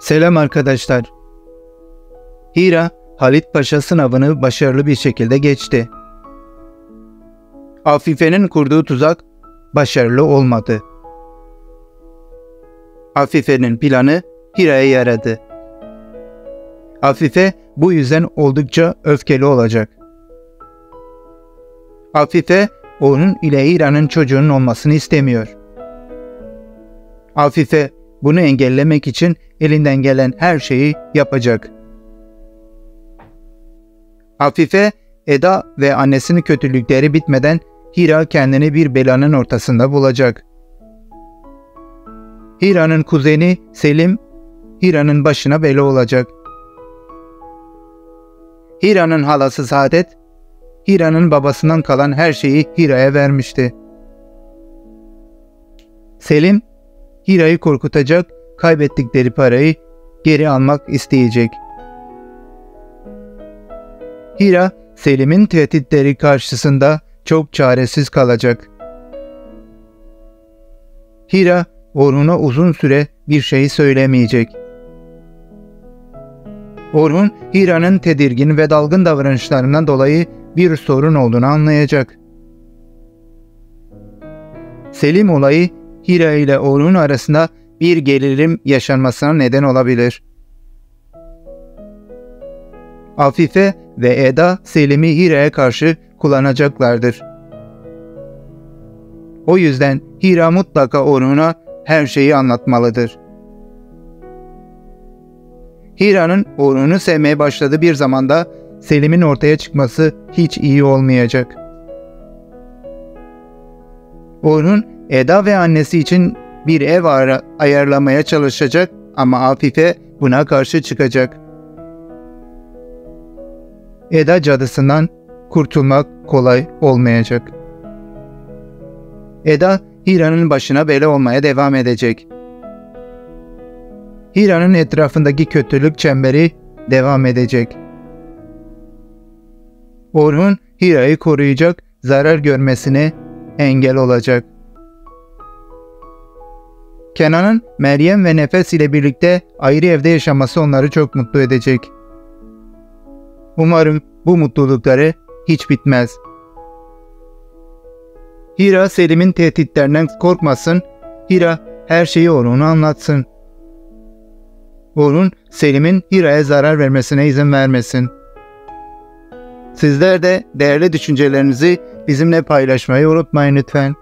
Selam arkadaşlar. Hira, Halit Paşa sınavını başarılı bir şekilde geçti. Afife'nin kurduğu tuzak başarılı olmadı. Afife'nin planı Hira'ya yaradı. Afife bu yüzden oldukça öfkeli olacak. Afife onun ile Hira'nın çocuğunun olmasını istemiyor. Afife bunu engellemek için elinden gelen her şeyi yapacak. Afife, Eda ve annesinin kötülükleri bitmeden Hira kendini bir belanın ortasında bulacak. Hira'nın kuzeni Selim, Hira'nın başına bela olacak. Hira'nın halası Saadet, Hira'nın babasından kalan her şeyi Hira'ya vermişti. Selim, Hira'yı korkutacak, kaybettikleri parayı geri almak isteyecek. Hira, Selim'in tehditleri karşısında çok çaresiz kalacak. Hira, Orhun'a uzun süre bir şey söylemeyecek. Orhun, Hira'nın tedirgin ve dalgın davranışlarından dolayı bir sorun olduğunu anlayacak. Selim olayı Hira ile Orhun arasında bir gerilim yaşanmasına neden olabilir. Afife ve Eda Selim'i Hira'ya karşı kullanacaklardır. O yüzden Hira mutlaka Orhun'a her şeyi anlatmalıdır. Hira'nın Orhun'u sevmeye başladığı bir zamanda Selim'in ortaya çıkması hiç iyi olmayacak. Orhun, Eda ve annesi için bir ev ayarlamaya çalışacak ama Afife buna karşı çıkacak. Eda cadısından kurtulmak kolay olmayacak. Eda, Hira'nın başına bela olmaya devam edecek. Hira'nın etrafındaki kötülük çemberi devam edecek. Orhun, Hira'yı koruyacak, zarar görmesine engel olacak. Kenan'ın Meryem ve Nefes ile birlikte ayrı evde yaşaması onları çok mutlu edecek. Umarım bu mutlulukları hiç bitmez. Hira Selim'in tehditlerinden korkmasın, Hira her şeyi Orhun'a anlatsın. Orhun Selim'in Hira'ya zarar vermesine izin vermesin. Sizler de değerli düşüncelerinizi bizimle paylaşmayı unutmayın lütfen.